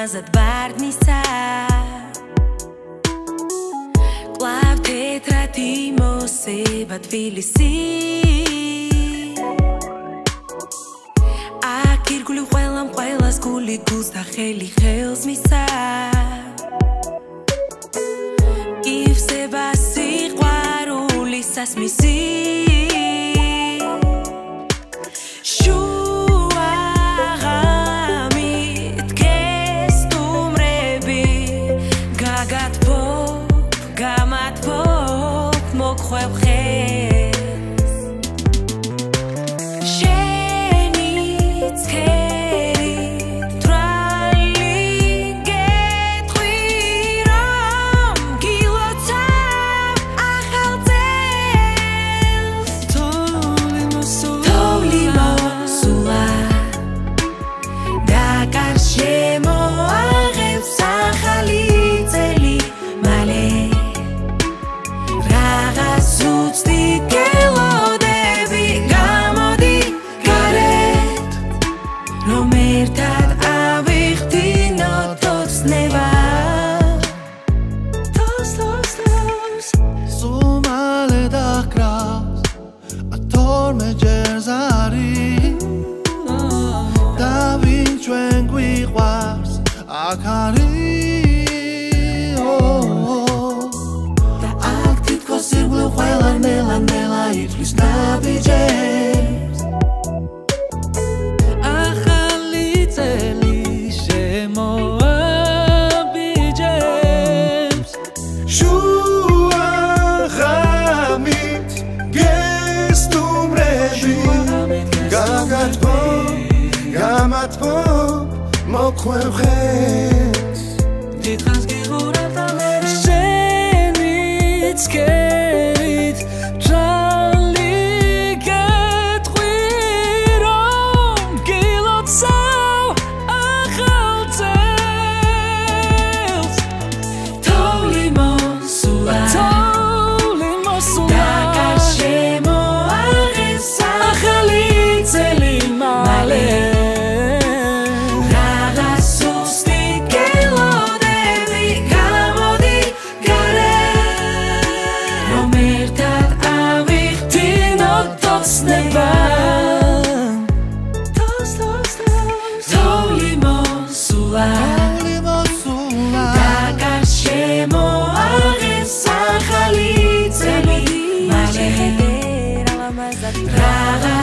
ლამაზად ვარდნისა კლავ თეთრად იმოსება თბილისი აქ ირგვლივ ყველამ ყველას გული გულს და ხელი ხელს მისცა. გიფსება სიყვარულისას მისი. გამათბობ გამათბობ მოგხვევ ხე აქ არისო და აქ თითქოს ირგვლივ ყველა ნელა ნელა ითვლის ნაბიჯებს ახალი წელი შემოაბიჯებს შუა ღამით გესტუმრები. გაგათბო გამათბო. მოხვევხეს დიდხანს გიღურებ და მე შენიც გე ხსნება თოს თოს თოს თოვლი მოსულა თოვლი მოსულა დაგაშემო აღეს ახალი წელი მაშე რაღაცა